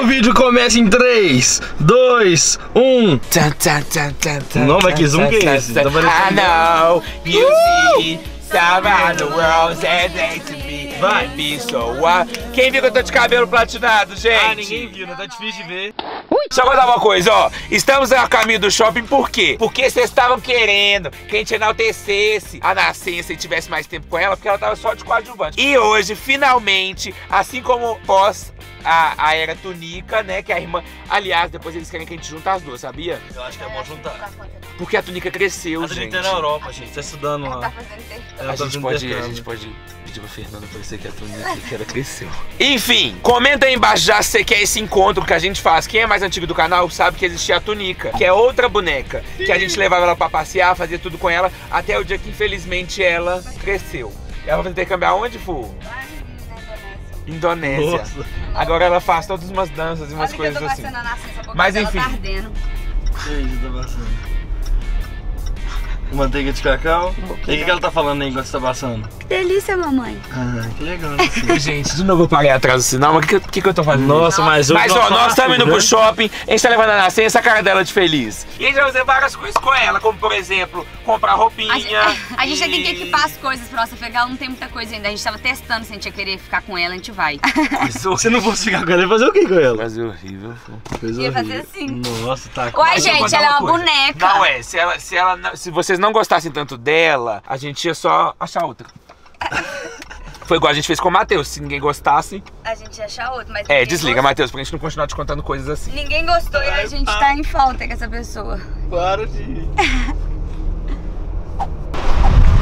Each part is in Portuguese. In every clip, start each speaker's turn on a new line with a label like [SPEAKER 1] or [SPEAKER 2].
[SPEAKER 1] o vídeo começa em 3, 2, 1. Não, vai que zoom que é esse? Tá
[SPEAKER 2] I
[SPEAKER 1] parecendo-
[SPEAKER 2] know you see some around the world to me
[SPEAKER 1] Vai.
[SPEAKER 2] be so what? Quem viu que eu tô de cabelo platinado, gente?
[SPEAKER 1] Ah, ninguém viu, né? Tá difícil de ver.
[SPEAKER 2] Só vou dar uma coisa, ó. Estamos a caminho do shopping por quê? Porque vocês estavam querendo que a gente enaltecesse a nascença e tivesse mais tempo com ela, porque ela tava só de coadjuvante. E hoje, finalmente, assim como pós a, a era Tunica, né? Que a irmã. Aliás, depois eles querem que a gente junte as duas, sabia?
[SPEAKER 1] Eu acho que é bom juntar.
[SPEAKER 2] Porque a Tunica cresceu,
[SPEAKER 1] A
[SPEAKER 2] gente.
[SPEAKER 1] Trinta é na Europa, gente. Tá estudando
[SPEAKER 3] Ela tá
[SPEAKER 1] lá.
[SPEAKER 3] fazendo intercâmbio.
[SPEAKER 1] Ela
[SPEAKER 2] A
[SPEAKER 1] tá
[SPEAKER 2] gente, pode, a gente pode pedir pra Fernanda parecer que a Tunica que ela cresceu. Enfim, comenta aí embaixo já se você quer esse encontro que a gente faz. Quem é mais antigo do canal sabe que existia a Tunica, que é outra boneca, que a gente levava ela pra passear, fazia tudo com ela, até o dia que infelizmente ela cresceu. E ela vai intercambiar onde, Fu? Indonésia.
[SPEAKER 1] Nossa.
[SPEAKER 2] Agora ela faz todas umas danças e umas
[SPEAKER 3] Olha que eu
[SPEAKER 2] coisas
[SPEAKER 3] tô
[SPEAKER 2] assim. Mas
[SPEAKER 3] dela
[SPEAKER 2] enfim.
[SPEAKER 3] Tá ardendo.
[SPEAKER 1] Que isso, tá passando? Manteiga de cacau. E o que, que ela tá falando aí enquanto você tá passando?
[SPEAKER 3] Que delícia, mamãe.
[SPEAKER 1] Ah, que legal.
[SPEAKER 2] Gente, de novo eu parei atrás do sinal, mas o que, que, que eu tô fazendo?
[SPEAKER 1] Nossa, mas hoje
[SPEAKER 2] Mas ó, nós estamos indo pro shopping, a gente tá levando a nascença, a cara dela de feliz. E a gente vai fazer várias coisas com ela, como por exemplo, comprar roupinha.
[SPEAKER 3] A gente, a gente já tem que equipar as coisas pra nossa pegar, ela não tem muita coisa ainda. A gente tava testando se a gente ia querer ficar com ela, a gente vai.
[SPEAKER 1] Se não fosse ficar com ela, ia fazer o que com ela?
[SPEAKER 2] É horrível. pô.
[SPEAKER 1] Coisa
[SPEAKER 3] Ia fazer
[SPEAKER 1] horrível.
[SPEAKER 3] assim.
[SPEAKER 1] Nossa, tá.
[SPEAKER 3] Uai, gente, ela é uma
[SPEAKER 2] coisa.
[SPEAKER 3] boneca.
[SPEAKER 2] Não é, se, ela, se, ela, se vocês não gostassem tanto dela, a gente ia só achar outra. Foi igual a gente fez com o Matheus, se ninguém gostasse.
[SPEAKER 3] A gente ia achar outro, mas.
[SPEAKER 2] É, desliga. Matheus, pra gente não continuar te contando coisas assim.
[SPEAKER 3] Ninguém gostou e a gente tá em falta com essa pessoa.
[SPEAKER 1] Para de.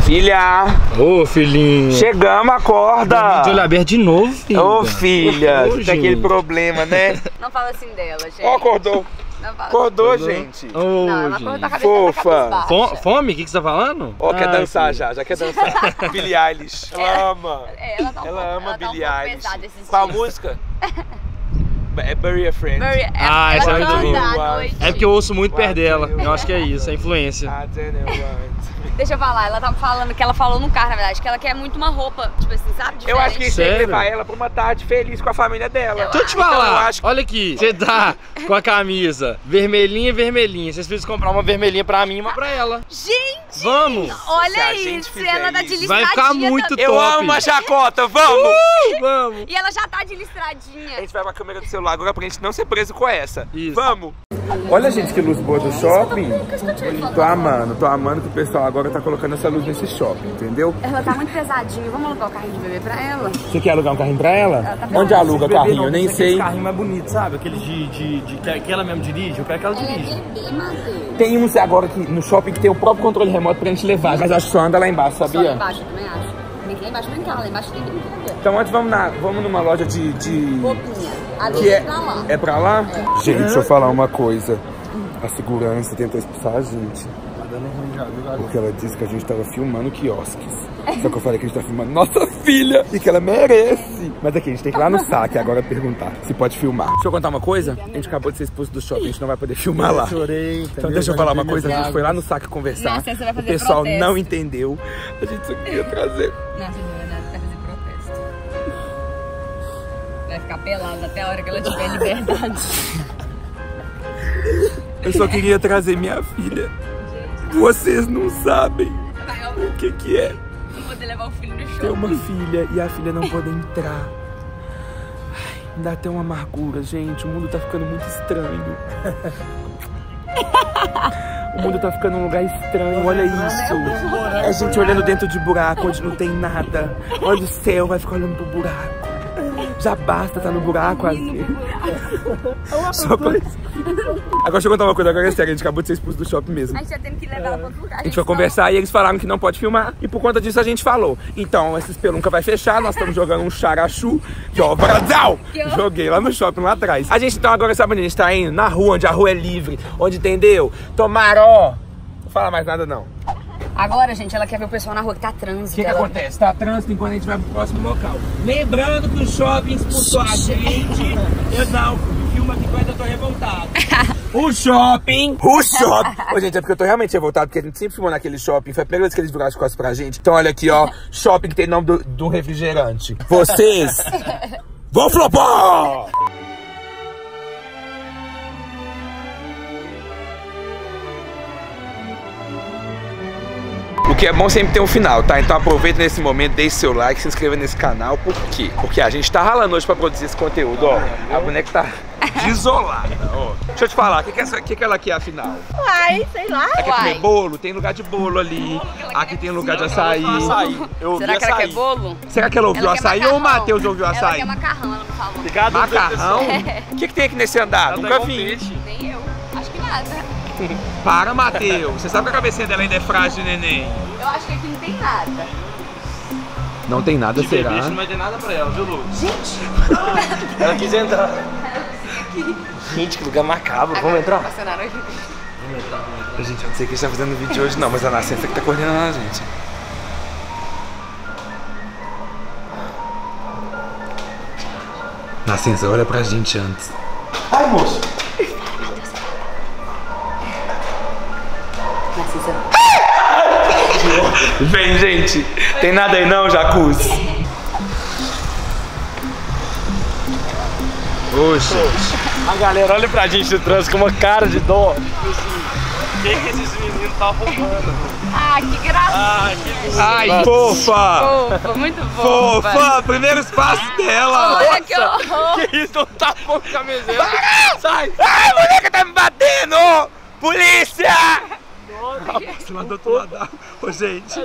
[SPEAKER 2] Filha,
[SPEAKER 1] Ô, filhinho.
[SPEAKER 2] chegamos, acorda!
[SPEAKER 1] De olho aberto de novo, filho.
[SPEAKER 2] Ô filha,
[SPEAKER 1] Ô,
[SPEAKER 2] tem aquele
[SPEAKER 1] gente.
[SPEAKER 2] problema, né?
[SPEAKER 3] Não fala assim dela, gente.
[SPEAKER 2] Ó, acordou.
[SPEAKER 3] Não fala
[SPEAKER 2] Acordou,
[SPEAKER 1] Acordou?
[SPEAKER 2] gente.
[SPEAKER 1] Ô,
[SPEAKER 3] Não, ela
[SPEAKER 1] gente.
[SPEAKER 3] acordou cabeça
[SPEAKER 2] Fofa.
[SPEAKER 3] tá
[SPEAKER 1] Fome? O que, que você tá falando?
[SPEAKER 2] Ó, quer
[SPEAKER 1] Ai,
[SPEAKER 2] dançar
[SPEAKER 1] filho.
[SPEAKER 2] já, já quer dançar. Billie Eilish. Ela ama.
[SPEAKER 3] É, ela tá um
[SPEAKER 2] Ela
[SPEAKER 3] pouco,
[SPEAKER 2] ama
[SPEAKER 3] ela tá um
[SPEAKER 2] Billie
[SPEAKER 3] pouco
[SPEAKER 2] Eilish. Qual a música? É Bury a Friend.
[SPEAKER 3] Bury- é-
[SPEAKER 1] Ah, essa é muito boa. É porque eu ouço muito perto dela. Eu acho que é isso, é influência.
[SPEAKER 2] I don't know what.
[SPEAKER 3] Deixa eu falar, ela tava falando que ela falou no carro, na verdade, que ela quer muito uma roupa, tipo assim, sabe?
[SPEAKER 2] Eu acho que a gente tem que
[SPEAKER 1] Sério?
[SPEAKER 2] levar ela pra uma tarde feliz com a família dela.
[SPEAKER 1] Deixa eu te
[SPEAKER 2] Então, eu
[SPEAKER 1] falar,
[SPEAKER 2] acho que-
[SPEAKER 1] olha aqui, você tá com a camisa vermelhinha, vermelhinha. Vocês precisam comprar uma vermelhinha pra mim e uma pra ela.
[SPEAKER 3] Gente!
[SPEAKER 1] Vamos!
[SPEAKER 3] Olha
[SPEAKER 2] a
[SPEAKER 3] isso, ela tá de
[SPEAKER 2] isso-
[SPEAKER 3] listradinha.
[SPEAKER 1] Vai ficar muito
[SPEAKER 3] também.
[SPEAKER 2] Eu
[SPEAKER 1] top.
[SPEAKER 2] amo a chacota, vamos!
[SPEAKER 1] Vamos!
[SPEAKER 3] E ela já tá de
[SPEAKER 2] A
[SPEAKER 3] listradinha.
[SPEAKER 2] gente vai pra câmera do celular agora pra gente não ser preso com essa.
[SPEAKER 1] Isso.
[SPEAKER 2] Vamos! Olha, gente, que luz boa do shopping. Tô amando, tô amando que o pessoal agora tá colocando essa luz nesse shopping, entendeu?
[SPEAKER 3] Ela tá muito pesadinha, vamos alugar o carrinho de bebê pra ela?
[SPEAKER 2] Você quer alugar um carrinho pra ela?
[SPEAKER 3] tá
[SPEAKER 2] Onde aluga carrinho? Eu nem sei.
[SPEAKER 1] carrinho mais bonito, sabe? Aquele de, de, de que, que ela mesmo dirige, eu quero que ela dirija.
[SPEAKER 3] bebê, Matheus.
[SPEAKER 2] Tem uns agora aqui no shopping que tem o próprio controle remoto pra gente levar, mas acho que só anda lá embaixo,
[SPEAKER 3] Só lá
[SPEAKER 2] sabia?
[SPEAKER 3] embaixo, eu também acho. Lá embaixo brincar, lá embaixo tem brincadeira.
[SPEAKER 2] Então antes vamos, na, vamos numa loja de. de...
[SPEAKER 3] Roupinha. Ali
[SPEAKER 2] Que
[SPEAKER 3] é
[SPEAKER 2] é,
[SPEAKER 3] pra lá.
[SPEAKER 2] é pra lá? Gente, deixa eu falar uma coisa. A segurança tentou expulsar a gente.
[SPEAKER 1] Tá dando ruim já, viu, galera?
[SPEAKER 2] Porque ela disse que a gente tava filmando quiosques. Só que eu falei que a gente tá filmando nossa filha e que ela merece. Mas aqui, a gente tem que ir lá no saque agora perguntar se pode filmar. Deixa eu contar uma coisa? A gente acabou de ser expulso do shopping, a gente não vai poder filmar lá.
[SPEAKER 1] Chorei,
[SPEAKER 2] Então deixa eu falar uma coisa, a gente foi lá no saque conversar.
[SPEAKER 3] Nossa, você vai
[SPEAKER 2] o pessoal
[SPEAKER 3] protesto.
[SPEAKER 2] não entendeu. A gente só queria trazer.
[SPEAKER 3] Não, pelada até a hora que ela tiver liberdade.
[SPEAKER 2] Eu só queria trazer minha filha. Vocês não sabem o que que é
[SPEAKER 3] não poder levar o filho no
[SPEAKER 2] ter
[SPEAKER 3] show.
[SPEAKER 2] uma filha e a filha não poder entrar. Ai, dá até uma amargura, gente. O mundo tá ficando muito estranho. O mundo tá ficando um lugar estranho, olha isso. É gente olhando dentro de buraco onde não tem nada. Olha o céu, vai ficar olhando pro buraco. Já basta estar no buraco assim. Só pra. Agora deixa eu contar uma coisa, agora é sério, a gente acabou de ser expulso do shopping mesmo.
[SPEAKER 3] A gente já tem que levar ela pra outro lugar.
[SPEAKER 2] A gente foi conversar e eles falaram que não pode filmar. E por conta disso a gente falou. Então, essa espelunca vai fechar, nós estamos jogando um charachu. Que ó,
[SPEAKER 3] horror.
[SPEAKER 2] Joguei lá no shopping lá atrás. A gente então agora sabe onde a gente tá indo? Na rua, onde a rua é livre. Onde entendeu? Tomar, ó. Não fala mais nada não.
[SPEAKER 3] Agora, gente, ela quer ver o pessoal na rua que tá trânsito.
[SPEAKER 2] O que, que
[SPEAKER 3] ela...
[SPEAKER 2] acontece? Tá trânsito enquanto a gente vai pro próximo local. Lembrando que o shopping expulsou a gente. Eu não, filma aqui quando eu tô revoltado. O shopping. O shopping. Ô, gente, é porque eu tô realmente revoltado, porque a gente sempre filmou naquele shopping. Foi a primeira vez que eles viraram as costas pra gente. Então, olha aqui, ó. Shopping que tem nome do, do refrigerante. Vocês vão flopar! Porque é bom sempre ter um final, tá? Então aproveita nesse momento, deixe seu like, se inscreva nesse canal. Por quê? Porque a gente tá ralando hoje pra produzir esse conteúdo, ó. A boneca tá desolada, ó. Deixa eu te falar, o que, que, essa- que, que ela quer afinal?
[SPEAKER 4] Uai, sei lá.
[SPEAKER 2] Ela quer comer bolo? Tem lugar de bolo ali. Aqui tem lugar de açaí.
[SPEAKER 1] Açaí. Eu ouvi
[SPEAKER 3] Será que ela
[SPEAKER 1] açaí.
[SPEAKER 3] quer bolo?
[SPEAKER 2] Será que ela ouviu
[SPEAKER 3] Ela
[SPEAKER 2] açaí ou o. Matheus ouviu
[SPEAKER 3] Ela
[SPEAKER 2] açaí?
[SPEAKER 3] quer macarrão, ela não falou.
[SPEAKER 1] Obrigado,
[SPEAKER 2] Macarrão? O que, que tem aqui nesse andar?
[SPEAKER 1] Ela
[SPEAKER 2] Nunca vi.
[SPEAKER 1] peixe.
[SPEAKER 3] Nem eu. Acho que nada.
[SPEAKER 2] Para, Matheus. Você sabe que a cabecinha dela ainda é frágil, neném?
[SPEAKER 3] Eu acho que aqui não tem nada.
[SPEAKER 2] Não tem nada,
[SPEAKER 1] De bebê, não vai ter nada pra ela, viu, Lu?
[SPEAKER 4] Gente,
[SPEAKER 1] Ela quis entrar. Gente, que lugar macabro. Vamos entrar?
[SPEAKER 3] Passaram aqui.
[SPEAKER 2] Gente, eu não sei quem está fazendo vídeo hoje não, mas a Nascença que tá coordenando a gente. Nascença, olha pra gente antes.
[SPEAKER 1] Ai, moço.
[SPEAKER 2] Vem, gente. Tem nada aí não, Jacuzzi? Oxe.
[SPEAKER 1] A galera olha pra gente no trânsito com uma cara de dó. Tipo assim, o que, esses meninos tá arrumando?
[SPEAKER 3] Ah, que graça.
[SPEAKER 1] Ah, que.
[SPEAKER 2] Ai, fofa!
[SPEAKER 3] Fofa, muito fofa.
[SPEAKER 2] Fofa! Primeiros passos dela!
[SPEAKER 3] Olha que horror.
[SPEAKER 1] Que isso, não tá bom camiseta. Sai!
[SPEAKER 2] Ai, a boneca tá me batendo! Polícia! Lá do outro lado da rua. Ô, gente.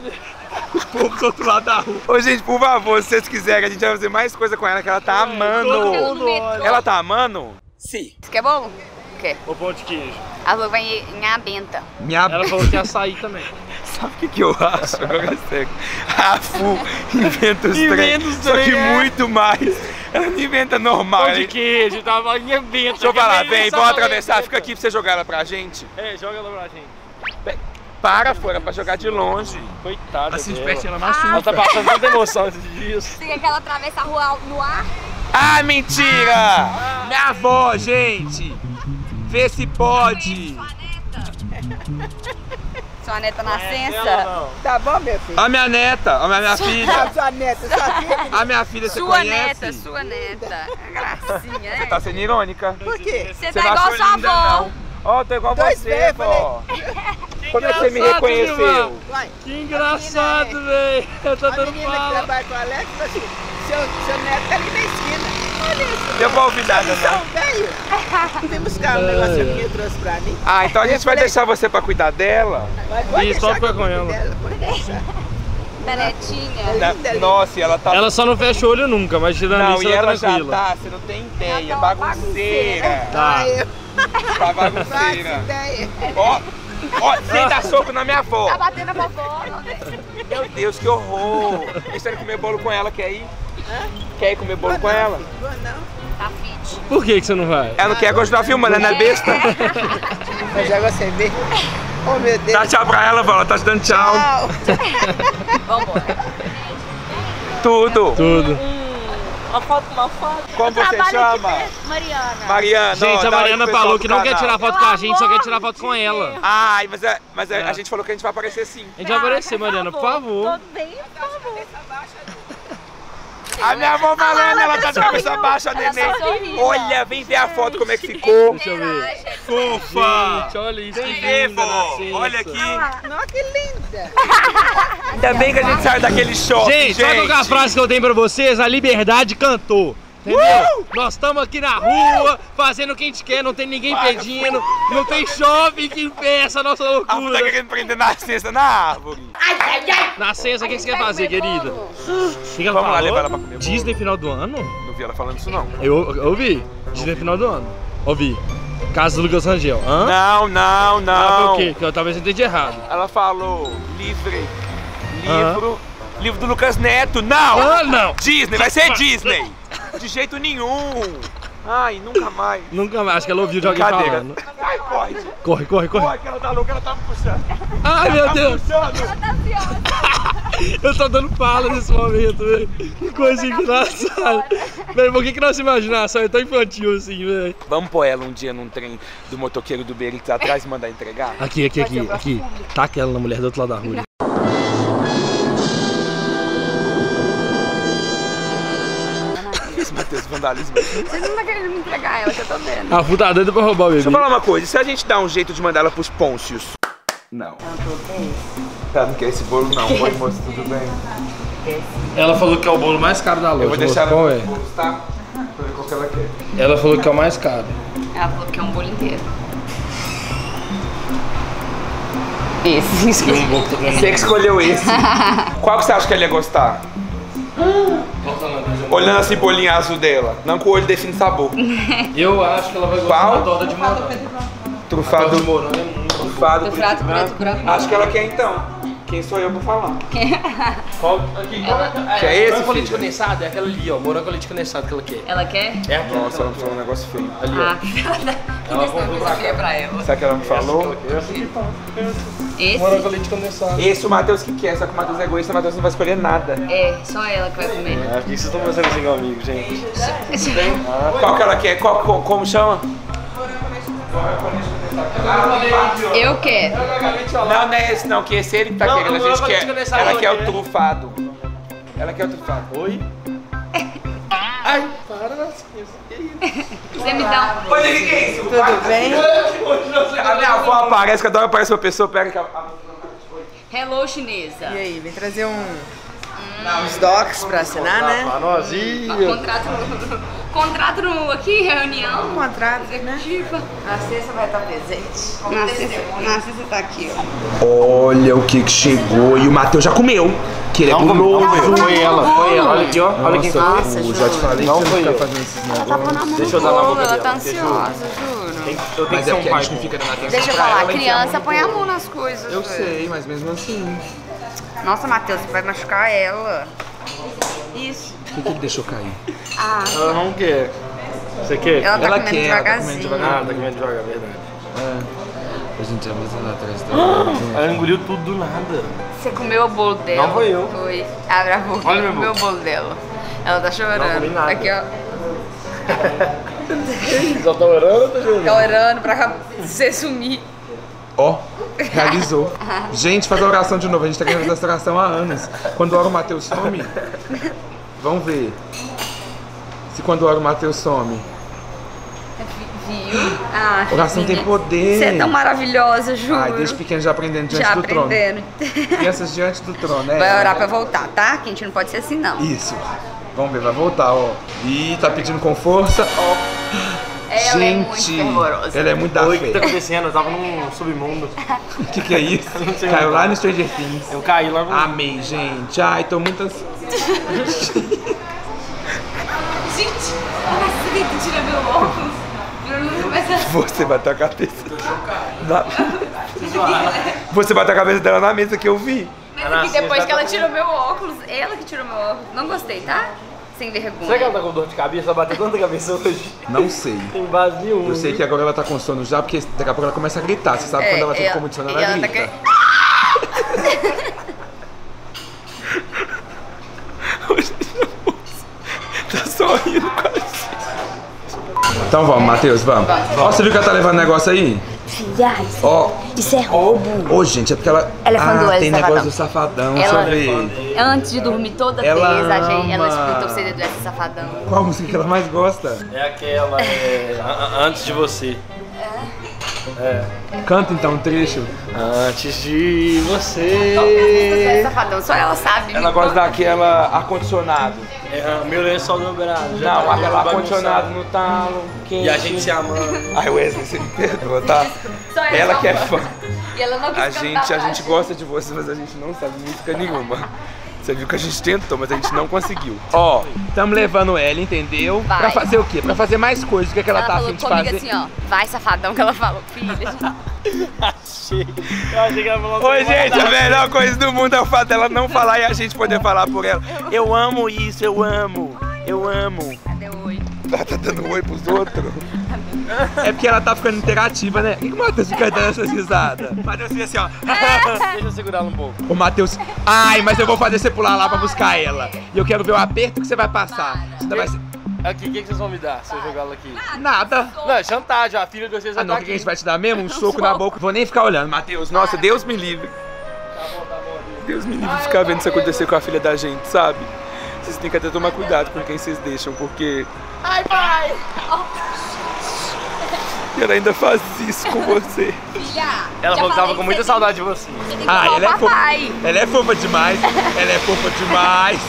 [SPEAKER 2] O povo do outro lado da rua. Ô, gente, por favor, se vocês quiserem, a gente vai fazer mais coisa com ela que ela tá
[SPEAKER 1] todo
[SPEAKER 2] amando. Ela tá amando?
[SPEAKER 1] Sim.
[SPEAKER 3] Você quer bolo? Quer.
[SPEAKER 1] O pão de queijo.
[SPEAKER 3] A Lu vai em abenta.
[SPEAKER 2] Minha
[SPEAKER 1] Ela falou que ia sair também.
[SPEAKER 2] Sabe o que, que eu acho? É. A Fu inventa os trem,
[SPEAKER 1] Inventa os
[SPEAKER 2] só que
[SPEAKER 1] é.
[SPEAKER 2] muito mais. Ela não inventa normal.
[SPEAKER 1] Pão de queijo, tava em evento.
[SPEAKER 2] Deixa eu falar, vem, vamos atravessar, fica aqui pra você jogar ela pra gente.
[SPEAKER 1] É, joga ela pra gente.
[SPEAKER 2] Para fora pra jogar de longe.
[SPEAKER 1] Coitada
[SPEAKER 2] Assim de pertinho ela
[SPEAKER 1] Ela
[SPEAKER 2] machuca.
[SPEAKER 1] tá passando tanta emoção esses dias.
[SPEAKER 3] Você quer que ela atravesse a rua no ar?
[SPEAKER 2] Ah, mentira! Minha avó, gente! Vê se pode!
[SPEAKER 3] Sua neta
[SPEAKER 1] Ela
[SPEAKER 3] nascença?
[SPEAKER 4] tá bom, meu filho?
[SPEAKER 2] A minha neta, a minha
[SPEAKER 4] A
[SPEAKER 2] filha.
[SPEAKER 4] sua neta, sua filha.
[SPEAKER 2] A minha filha, você
[SPEAKER 3] Sua
[SPEAKER 2] conhece?
[SPEAKER 3] neta, sua neta. Gracinha, né?
[SPEAKER 2] Tá sendo irônica.
[SPEAKER 4] Por quê?
[SPEAKER 3] Você
[SPEAKER 2] Você
[SPEAKER 3] tá igual sua avó.
[SPEAKER 2] Ó, tô igual
[SPEAKER 4] Dois
[SPEAKER 2] você,
[SPEAKER 4] velhos,
[SPEAKER 2] vó. Como é que você me reconheceu?
[SPEAKER 4] Uai,
[SPEAKER 1] Que engraçado, velho. Eu tô
[SPEAKER 4] a
[SPEAKER 1] dando
[SPEAKER 4] menina que
[SPEAKER 1] fala.
[SPEAKER 4] trabalha com o Alex falou assim, seu, seu neto tá ali na esquina. Olha isso.
[SPEAKER 2] Deu pra ouvir nada,
[SPEAKER 4] São
[SPEAKER 2] não.
[SPEAKER 4] velho. Vim buscar um negocinho que eu trouxe pra mim.
[SPEAKER 2] Ah, então a gente vai deixar você pra cuidar dela?
[SPEAKER 1] Isso, ficar
[SPEAKER 4] que eu
[SPEAKER 1] com ela.
[SPEAKER 3] Da netinha.
[SPEAKER 2] Nossa, e ela tá...
[SPEAKER 1] Ela só não fecha o olho nunca, mas tirando
[SPEAKER 2] Não,
[SPEAKER 1] isso,
[SPEAKER 2] e
[SPEAKER 1] ela
[SPEAKER 2] ela
[SPEAKER 1] tá
[SPEAKER 2] já
[SPEAKER 1] tranquila.
[SPEAKER 2] tá, você não tem ideia,
[SPEAKER 3] Ela tá
[SPEAKER 2] bagunceira.
[SPEAKER 1] Tá.
[SPEAKER 4] Eu
[SPEAKER 2] Tá bagunceira. Ó, ó, sem dar soco na minha avó.
[SPEAKER 3] Tá batendo a vovó.
[SPEAKER 2] Meu Deus, que horror! Eles querem comer bolo com ela, quer ir? Quer ir comer bolo com ela?
[SPEAKER 4] Vou não.
[SPEAKER 3] Tá fit.
[SPEAKER 1] Por que, que você não vai?
[SPEAKER 2] Ela não quer continuar filmando, ela não é besta?
[SPEAKER 4] Mas já você vê. Oh, meu Deus.
[SPEAKER 2] Dá tchau pra ela, vó, ela tá te dando tchau.
[SPEAKER 4] Tchau.
[SPEAKER 3] Vambora.
[SPEAKER 2] Tudo.
[SPEAKER 1] Tudo.
[SPEAKER 4] Uma foto, uma foto.
[SPEAKER 2] Como você chama?
[SPEAKER 3] Mariana.
[SPEAKER 2] Mariana.
[SPEAKER 1] Gente, a Mariana falou que não quer tirar foto com a gente, só quer tirar foto com ela.
[SPEAKER 2] Ai, mas, é, mas é,
[SPEAKER 1] É.
[SPEAKER 2] a gente falou que a gente vai aparecer sim.
[SPEAKER 1] A gente vai aparecer, Mariana, por favor.
[SPEAKER 4] bem, por favor.
[SPEAKER 2] A minha avó falando, ela tá de cabeça baixa,
[SPEAKER 3] Ela
[SPEAKER 2] neném. Olha, vem ver a foto como é que ficou.
[SPEAKER 1] Deixa eu ver.
[SPEAKER 2] Fofa!
[SPEAKER 1] Gente, olha isso, que
[SPEAKER 2] Vem ver, vó. Olha aqui.
[SPEAKER 4] Nossa, que linda.
[SPEAKER 2] Ainda bem que a gente saiu daquele shopping,
[SPEAKER 1] Gente, sabe qual é a frase que eu tenho pra vocês? A liberdade cantou. Entendeu?
[SPEAKER 2] Uh!
[SPEAKER 1] Nós estamos aqui na rua, fazendo o que a gente quer, não tem ninguém pedindo, não tem shopping que impeça a nossa
[SPEAKER 2] A avó tá
[SPEAKER 1] loucura.
[SPEAKER 2] querendo prender na cesta na árvore.
[SPEAKER 1] Nascença, o que você quer fazer, querida? O que que ela
[SPEAKER 2] Vamos lá levar ela pra comer bolo.
[SPEAKER 1] Disney final do ano?
[SPEAKER 2] Não vi ela falando isso, não.
[SPEAKER 1] Eu, eu ouvi. Disney final do ano. Ouvi. Casa do Lucas Rangel. Hã?
[SPEAKER 2] Não, não, não.
[SPEAKER 1] Ela falou o quê? Que eu talvez eu entendi errado.
[SPEAKER 2] Ela falou livre. Livro. Livro do Lucas Neto. Não!
[SPEAKER 1] Ah, não!
[SPEAKER 2] Disney, vai ser Disney! De jeito nenhum! Ai, nunca mais.
[SPEAKER 1] Nunca mais, acho que ela ouviu de alguém falando.
[SPEAKER 2] Ai, corre!
[SPEAKER 1] Corre, corre, corre.
[SPEAKER 2] Corre, que ela tá louca, ela tá me puxando.
[SPEAKER 1] Ai, meu
[SPEAKER 2] Tá
[SPEAKER 1] Deus!
[SPEAKER 2] puxando!
[SPEAKER 1] Eu tô dando fala nesse momento, velho. Que coisa engraçada. Velho, por que, que nossa imaginação é tão infantil assim, velho?
[SPEAKER 2] Vamos pôr ela um dia num trem do motoqueiro do Berix atrás e mandar entregar?
[SPEAKER 1] Aqui, aqui, aqui, aqui. Taca ela na mulher do outro lado da rua.
[SPEAKER 2] Esse Matheus, vandalismo.
[SPEAKER 3] Você não tá querendo me entregar ela, que eu tô vendo.
[SPEAKER 1] A puta tá doida pra roubar o bebê.
[SPEAKER 2] Deixa eu falar uma coisa, e se a gente dá um jeito de mandar ela pros Pôncios? Não. Ela não quer esse bolo não. Oi, moço, tudo bem?
[SPEAKER 1] Ela falou que é o bolo mais caro da loja.
[SPEAKER 2] Eu vou deixar
[SPEAKER 1] moço. Qual
[SPEAKER 2] ela
[SPEAKER 1] é?
[SPEAKER 2] no bolo, tá? Pra ver qual que ela quer.
[SPEAKER 1] Ela falou que é o mais caro.
[SPEAKER 3] Ela falou que é um bolo inteiro. Esse.
[SPEAKER 1] E um que
[SPEAKER 2] Você que escolheu esse. Qual que você acha que ela ia gostar? Olhando assim pro olhinho azul dela. Não que o olho define sabor.
[SPEAKER 1] Eu acho que ela vai gostar
[SPEAKER 2] Qual?
[SPEAKER 1] da torta de morango.
[SPEAKER 2] Trufado.
[SPEAKER 1] Torta de morango é muito gostoso.
[SPEAKER 2] Trufado,
[SPEAKER 3] Do
[SPEAKER 2] preto
[SPEAKER 3] prato
[SPEAKER 2] e branco.
[SPEAKER 3] preto e branco.
[SPEAKER 2] Acho que ela quer então. Quem sou eu pra falar?
[SPEAKER 1] Qual? Aqui, qual é?
[SPEAKER 2] Que é esse,
[SPEAKER 1] Morango com leite condensado? É aquela ali, ó. Morango com leite condensado que ela quer.
[SPEAKER 3] Ela quer?
[SPEAKER 1] É aquela.
[SPEAKER 2] Nossa, ela me falou um negócio feio.
[SPEAKER 1] Ali, ó.
[SPEAKER 3] Ah.
[SPEAKER 1] Ela comprou pra cá.
[SPEAKER 3] pra ela.
[SPEAKER 2] Sabe o que ela me falou?
[SPEAKER 1] Aqui tá.
[SPEAKER 3] Esse?
[SPEAKER 1] Morango com leite condensado.
[SPEAKER 2] Esse o Matheus que quer, só que o Matheus é egoísta, o Matheus não vai escolher nada.
[SPEAKER 3] É, só ela que vai comer.
[SPEAKER 1] É, por que vocês estão fazendo assim comigo, gente?
[SPEAKER 2] Qual que ela quer? Qual, qual- como chama?
[SPEAKER 3] Eu quero.
[SPEAKER 2] Não, não é esse não, que esse ele que tá
[SPEAKER 1] Não,
[SPEAKER 2] querendo. A gente quer.
[SPEAKER 1] condensado
[SPEAKER 2] Ela quer o
[SPEAKER 1] né?
[SPEAKER 2] trufado. Ela quer o trufado.
[SPEAKER 1] Oi? Ai, para nas
[SPEAKER 3] Você me dá um.
[SPEAKER 2] Oi, que é isso?
[SPEAKER 4] Tudo bem?
[SPEAKER 2] A minha avó aparece, que adora aparecer uma pessoa, pega aquela.
[SPEAKER 3] Hello, chinesa.
[SPEAKER 4] E aí, vem trazer um, uns docs pra assinar, né?
[SPEAKER 1] Pra nós, ih,
[SPEAKER 3] Contrato. Contrato no. Aqui, reunião.
[SPEAKER 4] Um contrato, né?
[SPEAKER 3] Executiva.
[SPEAKER 4] Na sexta vai estar presente.
[SPEAKER 3] Na sexta, na sexta tá aqui, ó.
[SPEAKER 2] Olha o que que chegou. E o Matheus já comeu. Que ele é
[SPEAKER 1] Não,
[SPEAKER 2] guloso.
[SPEAKER 1] não, foi ela, foi ela. Olha aqui, ó. Olha quem foi.
[SPEAKER 3] Nossa,
[SPEAKER 2] Eu já te falei
[SPEAKER 1] Não
[SPEAKER 2] que você
[SPEAKER 1] foi
[SPEAKER 2] não fica fazendo esses negócios.
[SPEAKER 3] Ela tá pondo a mão
[SPEAKER 1] Deixa eu dar na boca
[SPEAKER 3] ela
[SPEAKER 1] dela,
[SPEAKER 3] tá ansiosa, juro.
[SPEAKER 1] Tem- Eu tenho
[SPEAKER 2] Mas
[SPEAKER 1] que ser
[SPEAKER 2] é
[SPEAKER 1] um
[SPEAKER 2] porque a
[SPEAKER 1] pai bom.
[SPEAKER 2] fica dando atenção
[SPEAKER 3] Deixa eu falar,
[SPEAKER 2] ela,
[SPEAKER 3] criança
[SPEAKER 2] então.
[SPEAKER 3] põe a mão nas coisas.
[SPEAKER 2] Eu sei, mas mesmo assim.
[SPEAKER 3] Nossa, Matheus, você vai machucar ela. Isso.
[SPEAKER 2] O que, que ele deixou cair?
[SPEAKER 3] Ah,
[SPEAKER 1] Ela não quer. Você quer?
[SPEAKER 3] ela tá
[SPEAKER 2] Ela
[SPEAKER 3] comendo
[SPEAKER 2] quer, ela tá comendo devagar.
[SPEAKER 1] Ah, tá comendo devagar, é verdade.
[SPEAKER 2] A gente já viu lá atrás dela.
[SPEAKER 1] Ela engoliu tudo do nada.
[SPEAKER 3] Você comeu o bolo dela?
[SPEAKER 1] Não foi eu.
[SPEAKER 3] Foi. Abre a boca.
[SPEAKER 1] Olha meu
[SPEAKER 3] comeu o
[SPEAKER 1] bolo.
[SPEAKER 3] bolo dela. Ela tá chorando.
[SPEAKER 1] Não comi nada.
[SPEAKER 3] Aqui, ó.
[SPEAKER 1] Só tá orando ou tá chorando?
[SPEAKER 3] Tá orando pra você sumir.
[SPEAKER 2] Ó, realizou. Gente, faz a oração de novo. A gente tá querendo fazer essa oração há anos. Quando ora o Mateus some, vamos ver. Se quando ora o Mateus some.
[SPEAKER 3] Viu? Ah,
[SPEAKER 2] Oração tem poder.
[SPEAKER 3] Você é tão maravilhosa, juro.
[SPEAKER 2] Ai, desde pequeno já aprendendo diante
[SPEAKER 3] Já
[SPEAKER 2] do trono.
[SPEAKER 3] aprendendo.
[SPEAKER 2] Crianças diante do trono, né?
[SPEAKER 3] Vai orar pra voltar, tá? Que a gente não pode ser assim, não.
[SPEAKER 2] Isso. Vamos ver, vai voltar, ó. Ih, tá pedindo com força, ó.
[SPEAKER 3] Ela é muito
[SPEAKER 2] Gente,
[SPEAKER 3] fervorosa.
[SPEAKER 2] ela é muito da
[SPEAKER 1] Oi, o que tá acontecendo? Eu tava num submundo.
[SPEAKER 2] O que, que é isso? Caiu lá no Stranger Things.
[SPEAKER 1] Eu caí lá no...
[SPEAKER 2] Amei, gente. Ai, tô muito ansioso.
[SPEAKER 3] Gente, nossa, que tira meu óculos. Bruno começa a...
[SPEAKER 2] Você bateu a cabeça. Na... Você bateu a cabeça dela na mesa que eu vi.
[SPEAKER 3] Mas aqui, depois que ela tirou meu óculos, ela que tirou meu óculos. Não gostei, tá? Sem vergonha.
[SPEAKER 1] Será que ela tá com dor de cabeça? Ela bateu tanta cabeça hoje?
[SPEAKER 2] Não sei.
[SPEAKER 1] Tem base nenhuma.
[SPEAKER 2] Eu sei que agora ela tá com sono já, porque daqui a pouco ela começa a gritar. Você sabe
[SPEAKER 3] É,
[SPEAKER 2] quando ela tem
[SPEAKER 3] ela-
[SPEAKER 2] sono,
[SPEAKER 3] e
[SPEAKER 2] ela,
[SPEAKER 3] ela tá
[SPEAKER 2] grita. tá sorrindo quase. Então vamos, Matheus, vamos. Ó, você viu que ela tá levando negócio aí?
[SPEAKER 3] Viagem.
[SPEAKER 2] Ó,
[SPEAKER 3] Isso é roubo.
[SPEAKER 2] ô gente, é porque ela.
[SPEAKER 3] Ela é fã do
[SPEAKER 2] ah,
[SPEAKER 3] Wesley
[SPEAKER 2] tem
[SPEAKER 3] Safadão.
[SPEAKER 2] negócio do safadão,
[SPEAKER 3] Ela-
[SPEAKER 2] eu ver.
[SPEAKER 3] Antes de dormir toda
[SPEAKER 2] Ela
[SPEAKER 3] vez, a gente, ela
[SPEAKER 2] ama.
[SPEAKER 3] escuta o CD do S Safadão.
[SPEAKER 2] Qual a música que ela mais gosta?
[SPEAKER 1] É aquela, é... Antes de você. É.
[SPEAKER 2] Canta então um trecho.
[SPEAKER 1] Antes de você.
[SPEAKER 3] Safadão, só ela sabe.
[SPEAKER 2] Ela gosta daquela ar-condicionado.
[SPEAKER 1] É, meu lençol dobrado. já
[SPEAKER 2] Não,
[SPEAKER 1] tá
[SPEAKER 2] aquela ar-condicionado no talo. quente.
[SPEAKER 1] E a gente se amando.
[SPEAKER 2] Ai, Wesley, você me perdoa, tá?
[SPEAKER 3] Só ela
[SPEAKER 2] Ela que é
[SPEAKER 3] fã. E ela não quis
[SPEAKER 2] A gente, a gente gosta de você, mas a gente não sabe música nenhuma. Você viu que a gente tentou, mas a gente não conseguiu. Ó, estamos levando ela, entendeu?
[SPEAKER 3] Vai.
[SPEAKER 2] Pra fazer o quê? Pra fazer mais coisas. O que, é que ela,
[SPEAKER 3] Ela
[SPEAKER 2] tá
[SPEAKER 3] falou
[SPEAKER 2] afim de
[SPEAKER 3] comigo
[SPEAKER 2] fazer?
[SPEAKER 3] assim, ó. Vai, safadão, que ela falou. Filha,
[SPEAKER 1] Achei. Eu achei que ela falou
[SPEAKER 2] Oi, gente, a melhor coisa do mundo é o fato dela não falar e a gente poder falar por ela. Eu amo isso, eu amo. Eu amo.
[SPEAKER 3] cadê o oi?
[SPEAKER 2] Ela tá dando oi pros outros. É porque ela tá ficando interativa, né? Por que o Matheus fica dando essas risadas? O Matheus fica assim, ó.
[SPEAKER 1] Deixa eu segurar ela um pouco.
[SPEAKER 2] O Matheus, ai, mas eu vou fazer você pular lá pra buscar ela. E eu quero ver o aperto que você vai passar. Você não vai ser...
[SPEAKER 1] Aqui, o que, que vocês vão me dar se eu jogar ela aqui?
[SPEAKER 2] Nada.
[SPEAKER 1] Não, é chantagem, a filha de vocês
[SPEAKER 2] Ah,
[SPEAKER 1] vai
[SPEAKER 2] não, o que que a gente vai te dar mesmo? Um soco na boca. Vou nem ficar olhando, Matheus. Nossa, Deus me livre.
[SPEAKER 1] Tá bom, tá bom.
[SPEAKER 2] Deus me livre de ficar vendo isso acontecer com a filha da gente, sabe? Vocês têm que até tomar cuidado com quem vocês deixam, porque.
[SPEAKER 3] Ai, pai!
[SPEAKER 2] E ela ainda faz isso com você.
[SPEAKER 3] Filha,
[SPEAKER 1] Ela
[SPEAKER 3] já
[SPEAKER 1] falou que tava
[SPEAKER 3] falei
[SPEAKER 1] com muita
[SPEAKER 3] você
[SPEAKER 1] saudade de você.
[SPEAKER 3] Você
[SPEAKER 2] Ah, ela é fofa. Ela é fofa demais. Ela é fofa demais.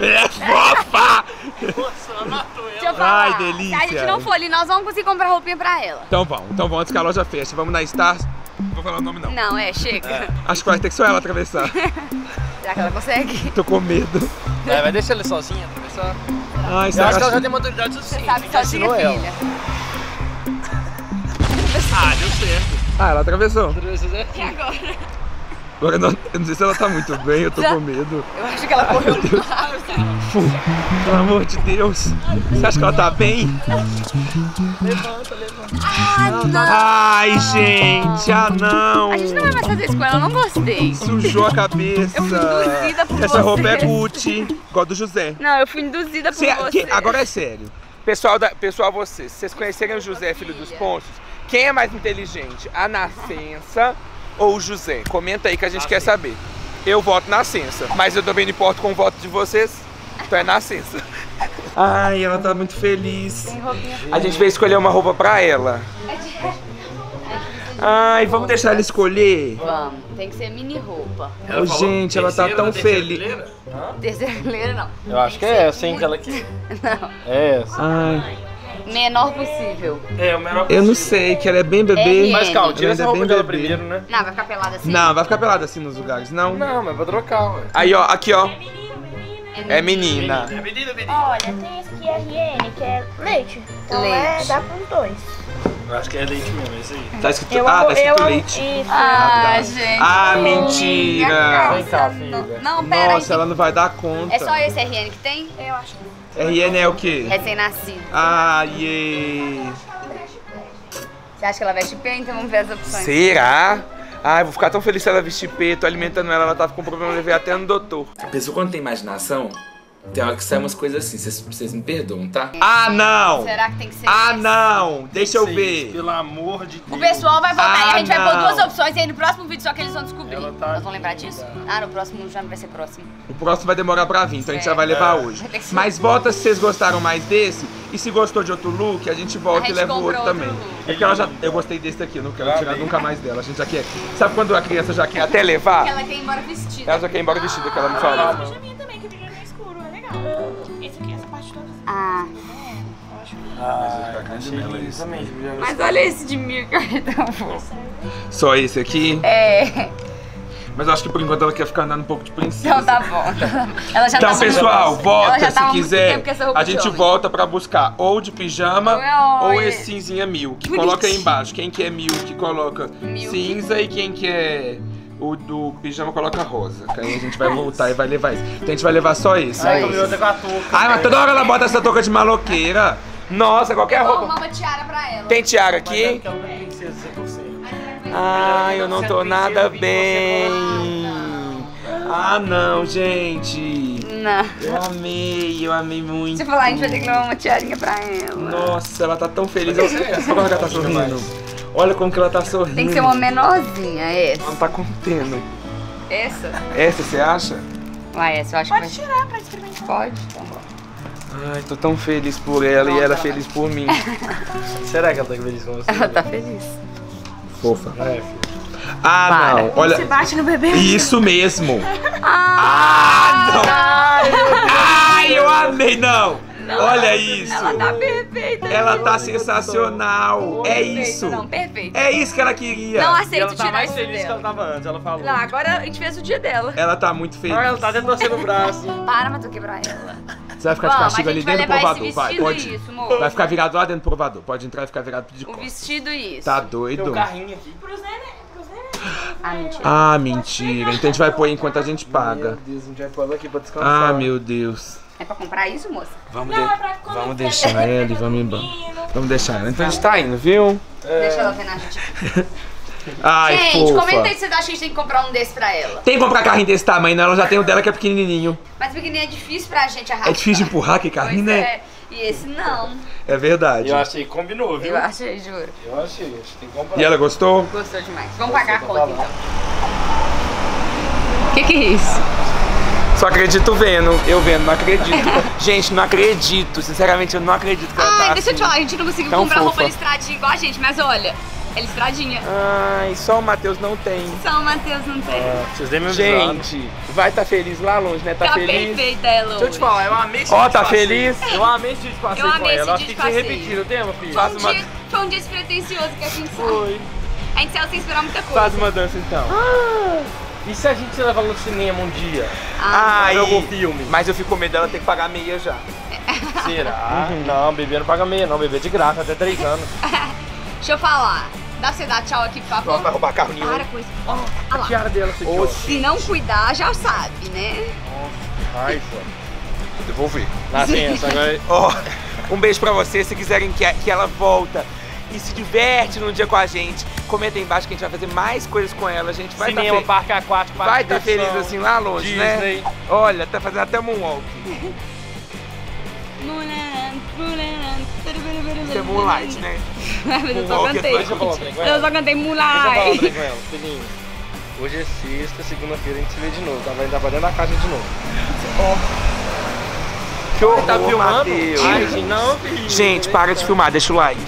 [SPEAKER 2] Ela é fofa.
[SPEAKER 3] Deixa eu falar.
[SPEAKER 2] Ai, delícia.
[SPEAKER 3] Se a gente não for ali, nós vamos conseguir comprar roupinha pra ela.
[SPEAKER 2] Então vamos, então vamos antes que a loja feche. Vamos na Stars. Não vou falar o nome não.
[SPEAKER 3] Não, é, chega.
[SPEAKER 2] Acho que vai ter que só ela atravessar.
[SPEAKER 3] Será que ela consegue?
[SPEAKER 2] Tô com medo.
[SPEAKER 1] É, vai deixar ele sozinha atravessar.
[SPEAKER 2] Ai,
[SPEAKER 1] Eu acho que ela já tem maturidade suficiente.
[SPEAKER 3] Sabe
[SPEAKER 1] Quem que
[SPEAKER 3] sozinha,
[SPEAKER 1] ensinou ela? Ah, deu certo.
[SPEAKER 2] Ah, ela atravessou.
[SPEAKER 3] E agora?
[SPEAKER 2] Agora eu não, eu não sei se ela tá muito bem, eu tô
[SPEAKER 3] Já-
[SPEAKER 2] com medo.
[SPEAKER 3] Eu acho que ela correu
[SPEAKER 2] Fu, Pelo amor de Deus. Você acha que ela tá bem? Ai, gente, ah não.
[SPEAKER 3] A gente não vai mais fazer isso com ela, eu não gostei.
[SPEAKER 2] Sujou a cabeça.
[SPEAKER 3] Eu fui induzida por
[SPEAKER 2] Essa roupa é. Gucci, igual a do José.
[SPEAKER 3] Não, eu fui induzida por
[SPEAKER 2] Cê-
[SPEAKER 3] você.
[SPEAKER 2] que- agora é sério. Pessoal, da, pessoal, vocês, se vocês conhecerem o José, filho dos Ponços, quem é mais inteligente? A Nascença ou o José? Comenta aí que a gente quer saber. Eu voto Nascença, mas eu também não importo com o voto de vocês, então é Nascença. Ai, ela tá muito feliz. A gente veio escolher uma roupa pra ela. Ai, vamos deixar ela escolher?
[SPEAKER 3] Vamos, tem que ser mini roupa.
[SPEAKER 2] Ô, gente, ela tá tão feliz.
[SPEAKER 3] Terceira fileira não.
[SPEAKER 1] Eu acho que é essa, hein, que ela quer.
[SPEAKER 3] Não.
[SPEAKER 1] É essa.
[SPEAKER 2] Ai,
[SPEAKER 3] Menor possível.
[SPEAKER 1] É, o menor
[SPEAKER 2] eu não sei, que ela é bem bebê.
[SPEAKER 3] É,
[SPEAKER 1] Mas calma, tira
[SPEAKER 2] Ela
[SPEAKER 1] essa
[SPEAKER 2] é
[SPEAKER 1] roupa
[SPEAKER 2] bem
[SPEAKER 1] dela
[SPEAKER 2] bebê.
[SPEAKER 1] primeiro, né?
[SPEAKER 3] Não, vai ficar pelada assim.
[SPEAKER 2] Não, vai ficar pelada assim nos lugares, não?
[SPEAKER 1] Não, mas é pra trocar, ué.
[SPEAKER 2] Aí, ó, aqui, ó. É menina.
[SPEAKER 1] É menina, menina.
[SPEAKER 5] Olha, tem esse aqui RN, que é leite. Então é,
[SPEAKER 3] Leite.
[SPEAKER 5] dá pra uns dois.
[SPEAKER 1] Eu acho que é leite mesmo, esse aí.
[SPEAKER 2] Tá escrito,
[SPEAKER 5] Eu
[SPEAKER 2] ah,
[SPEAKER 5] amo,
[SPEAKER 2] tá escrito
[SPEAKER 5] eu
[SPEAKER 2] leite.
[SPEAKER 5] isso.
[SPEAKER 3] Ah, gente.
[SPEAKER 2] Ah, mentira.
[SPEAKER 1] Vem cá,
[SPEAKER 3] não-
[SPEAKER 1] filha.
[SPEAKER 3] Não, pera
[SPEAKER 2] Nossa,
[SPEAKER 3] aí.
[SPEAKER 2] ela não vai dar conta.
[SPEAKER 3] É só esse RN que tem?
[SPEAKER 5] Eu acho que
[SPEAKER 2] RN é o quê?
[SPEAKER 3] Recém-nascido.
[SPEAKER 2] Ah, yeah.
[SPEAKER 3] Você acha que ela veste P? Então vamos ver as opções.
[SPEAKER 2] Será? Ai, vou ficar tão feliz se ela vestir P. Tô alimentando ela, ela tava com problema, eu levei até no doutor. A pessoa quando tem imaginação, tem hora que sai umas coisas assim, vocês, me perdoam, tá? Ah, não!
[SPEAKER 3] Será que tem que ser
[SPEAKER 2] Ah,
[SPEAKER 3] esse?
[SPEAKER 2] não! Deixa eu ver.
[SPEAKER 1] Pelo amor de Deus.
[SPEAKER 3] O pessoal vai votar
[SPEAKER 2] Ah,
[SPEAKER 3] e a gente vai pôr
[SPEAKER 2] não.
[SPEAKER 3] duas opções e aí no próximo vídeo só que eles vão descobrir.
[SPEAKER 1] Tá
[SPEAKER 3] Nós vamos lembrar disso? Ah, no próximo já não vai ser próximo.
[SPEAKER 2] O próximo vai demorar pra vir, então a gente já vai levar hoje.
[SPEAKER 3] Vai.
[SPEAKER 2] Mas volta se vocês gostaram mais desse. E se gostou de outro look, a gente volta
[SPEAKER 3] A
[SPEAKER 2] e
[SPEAKER 3] gente
[SPEAKER 2] leva o outro
[SPEAKER 3] outro
[SPEAKER 2] também.
[SPEAKER 3] look.
[SPEAKER 2] É porque ela já. Eu gostei desse daqui, eu não quero
[SPEAKER 1] Ah,
[SPEAKER 2] tirar
[SPEAKER 1] bem.
[SPEAKER 2] nunca mais dela. A gente já quer. Sabe quando a criança já quer até levar?
[SPEAKER 3] Ela quer ir embora vestida.
[SPEAKER 2] Ela já quer ir embora vestida, que ela me falou.
[SPEAKER 5] pijaminha
[SPEAKER 3] Ah,
[SPEAKER 1] Ah, também.
[SPEAKER 3] mas olha esse de mil que é tão fofo.
[SPEAKER 2] Só esse aqui.
[SPEAKER 3] É,
[SPEAKER 2] Mas eu acho que por enquanto ela quer ficar andando um pouco de princesa.
[SPEAKER 3] então tá bom. Ela já
[SPEAKER 2] Então,
[SPEAKER 3] tá
[SPEAKER 2] pessoal, volta se quiser. A gente volta pra buscar ou de pijama
[SPEAKER 3] Oi.
[SPEAKER 2] ou esse cinzinha milk.
[SPEAKER 3] Bonitinho.
[SPEAKER 2] Coloca aí embaixo. Quem quer milk, coloca
[SPEAKER 3] Milk.
[SPEAKER 2] cinza e quem quer o do pijama, coloca rosa. Que aí a gente vai voltar e vai levar isso. Então a gente vai levar só.
[SPEAKER 3] Só
[SPEAKER 1] Ai, comi outra com a touca.
[SPEAKER 2] Ai, mas toda hora ela bota essa touca de maloqueira. Nossa, qualquer
[SPEAKER 3] Vou
[SPEAKER 2] roupa.
[SPEAKER 3] arrumar uma tiara pra ela.
[SPEAKER 2] Tem tiara
[SPEAKER 1] Mas
[SPEAKER 2] aqui?
[SPEAKER 1] quer uma princesa 100%.
[SPEAKER 2] Ai, eu não tô nada bem. Ah, não, gente.
[SPEAKER 3] Não.
[SPEAKER 2] Eu amei, eu amei muito.
[SPEAKER 3] Eu falar, a gente vai ter que levar uma tiarinha pra ela.
[SPEAKER 2] Nossa, ela tá tão feliz. Olha como ela tá sorrindo. Olha como que ela tá sorrindo.
[SPEAKER 3] Tem que ser uma menorzinha, essa.
[SPEAKER 2] Ela não tá contendo.
[SPEAKER 3] Essa?
[SPEAKER 2] Essa, você acha?
[SPEAKER 3] Uai, essa eu acho
[SPEAKER 5] Pode
[SPEAKER 3] que vai...
[SPEAKER 5] tirar pra experimentar.
[SPEAKER 3] Pode? Então.
[SPEAKER 2] Ai, tô tão feliz por ela e
[SPEAKER 3] Pronto,
[SPEAKER 2] ela
[SPEAKER 3] ela
[SPEAKER 2] feliz por mim.
[SPEAKER 1] Será que ela tá feliz com você?
[SPEAKER 3] Ela tá feliz.
[SPEAKER 2] Fofa.
[SPEAKER 1] É, filho.
[SPEAKER 2] Ah,
[SPEAKER 3] Para.
[SPEAKER 2] não. Olha.
[SPEAKER 5] Você bate no bebê.
[SPEAKER 2] Isso mesmo.
[SPEAKER 3] Ah,
[SPEAKER 2] Ah, não. Ai, eu amei. Não. Olha isso.
[SPEAKER 3] Ela tá perfeita.
[SPEAKER 2] Ela tá sensacional. É
[SPEAKER 3] Perfeita,
[SPEAKER 2] isso.
[SPEAKER 3] Não, perfeita.
[SPEAKER 2] É isso que ela queria.
[SPEAKER 3] Não aceito
[SPEAKER 1] ela tá
[SPEAKER 3] tirar
[SPEAKER 1] mais
[SPEAKER 3] isso
[SPEAKER 1] feliz que
[SPEAKER 3] dela.
[SPEAKER 1] ela tava antes, ela falou.
[SPEAKER 3] Não, agora a gente fez o dia dela.
[SPEAKER 2] Ela tá muito feliz.
[SPEAKER 1] Ah, ela tá até torcendo o braço.
[SPEAKER 3] Para, mas eu quebrar ela.
[SPEAKER 2] Você vai ficar de castigo ali dentro do provador. Vai, pode.
[SPEAKER 3] isso, amor.
[SPEAKER 2] Vai ficar virado lá dentro do provador. Pode entrar e ficar virado de
[SPEAKER 3] O
[SPEAKER 2] costas.
[SPEAKER 3] vestido e isso.
[SPEAKER 2] Tá
[SPEAKER 1] Tem
[SPEAKER 2] doido?
[SPEAKER 1] um carrinho aqui.
[SPEAKER 5] Pros neném.
[SPEAKER 3] Ah, mentira.
[SPEAKER 2] Ah, mentira. Então a gente vai pôr enquanto a gente paga.
[SPEAKER 1] Meu Deus, a gente vai pôr ela aqui pra descansar.
[SPEAKER 2] Ah, meu Deus.
[SPEAKER 3] É pra comprar isso, moça?
[SPEAKER 2] Vamos,
[SPEAKER 5] Não,
[SPEAKER 2] de-
[SPEAKER 5] é
[SPEAKER 2] vamos deixar ela e vamos embora. Vamos deixar ela. Então a gente tá indo, viu?
[SPEAKER 3] Deixa ela ver na gente.
[SPEAKER 2] Ai,
[SPEAKER 3] gente,
[SPEAKER 2] fofa.
[SPEAKER 3] comenta aí se vocês acham que a gente tem que comprar um desse pra ela.
[SPEAKER 2] Tem que comprar carrinho desse tamanho, não. Ela já tem o dela que é pequenininho.
[SPEAKER 3] Mas pequenininho é difícil pra gente arrastar.
[SPEAKER 2] É difícil de empurrar que
[SPEAKER 3] Pois
[SPEAKER 2] carrinho, né?
[SPEAKER 3] é. E esse não.
[SPEAKER 2] É verdade.
[SPEAKER 1] Eu achei que combinou, viu?
[SPEAKER 3] Eu achei, juro.
[SPEAKER 1] Eu achei, acho que tem que comprar.
[SPEAKER 2] E ela gostou?
[SPEAKER 3] Gostou demais. Vamos pagar a
[SPEAKER 1] tá
[SPEAKER 3] conta então. O que, que é isso?
[SPEAKER 2] Só acredito vendo. Eu vendo, não acredito. gente, não acredito. Sinceramente, eu não acredito que ela tá
[SPEAKER 3] Ai, deixa eu te
[SPEAKER 2] assim.
[SPEAKER 3] falar, a gente não conseguiu comprar roupa
[SPEAKER 2] fofa.
[SPEAKER 3] listradinha igual a gente, mas olha, é listradinha.
[SPEAKER 2] Ai, só o Matheus não tem.
[SPEAKER 3] São Matheus não tem.
[SPEAKER 1] Vocês nem me avisaram.
[SPEAKER 2] Gente, vai tá feliz lá longe, né? Tá,
[SPEAKER 3] tá
[SPEAKER 2] feliz?
[SPEAKER 3] perfeita ela
[SPEAKER 1] Deixa eu te falar, eu amei esse
[SPEAKER 2] Ó,
[SPEAKER 1] de
[SPEAKER 2] tá
[SPEAKER 1] passeio.
[SPEAKER 2] feliz?
[SPEAKER 1] Eu amei esse dia de passeio
[SPEAKER 3] Eu
[SPEAKER 1] com
[SPEAKER 3] amei esse
[SPEAKER 1] ela. Eu
[SPEAKER 3] dia
[SPEAKER 1] acho que
[SPEAKER 3] de passeio.
[SPEAKER 1] repetir, não tem, meu filho?
[SPEAKER 3] Foi um,
[SPEAKER 2] Faz uma-
[SPEAKER 3] dia, foi um dia despretensioso que a gente.
[SPEAKER 1] Foi.
[SPEAKER 3] A gente saiu sem esperar muita coisa.
[SPEAKER 2] Faz uma dança então.
[SPEAKER 1] E se a gente levar no cinema um dia?
[SPEAKER 3] Ah,
[SPEAKER 2] Ai,
[SPEAKER 1] algum filme?
[SPEAKER 2] mas eu fico com medo dela ter que pagar meia já.
[SPEAKER 1] Será? Não, bebê não paga meia, não. Bebê é de graça, até 3 anos.
[SPEAKER 3] deixa eu falar. Dá pra você dar tchau aqui, por favor?
[SPEAKER 2] Nossa, vai roubar carro nenhum.
[SPEAKER 3] Para com isso. Ó, olha
[SPEAKER 1] A
[SPEAKER 3] lá.
[SPEAKER 1] tiara dela, você
[SPEAKER 2] Oxi.
[SPEAKER 3] Se não cuidar, já sabe, né?
[SPEAKER 1] Ai, só. Vou devolver. Licença, agora...
[SPEAKER 2] Ó, um beijo pra vocês. Se quiserem que, que ela volta e se diverte num dia com a gente, comenta aí embaixo que a gente vai fazer mais coisas com ela. A gente vai
[SPEAKER 1] Cinema,
[SPEAKER 2] tá
[SPEAKER 1] parque aquático, parque
[SPEAKER 2] Vai estar
[SPEAKER 1] diversão,
[SPEAKER 2] feliz assim lá longe, né?
[SPEAKER 1] Disney.
[SPEAKER 2] Olha, tá fazendo até moonwalk. Isso é moonlight, né?
[SPEAKER 3] Mas eu só
[SPEAKER 2] é
[SPEAKER 3] cantei.
[SPEAKER 1] Deixa eu
[SPEAKER 3] Eu só cantei
[SPEAKER 1] Deixa eu falar
[SPEAKER 3] Moonlight.
[SPEAKER 1] com ela. Filhinho, hoje é sexta, segunda-feira a gente se vê de novo. Tá? Vai entrar pra dentro da casa de novo.
[SPEAKER 2] Que horror,
[SPEAKER 1] Tá filmando? Ai, gente, não, filho.
[SPEAKER 2] Gente, para de filmar, deixa o like.